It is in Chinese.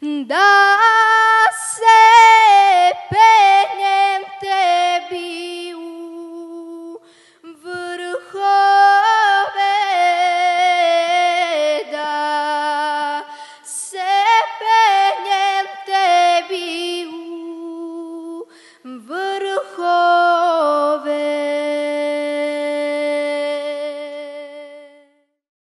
嗯哒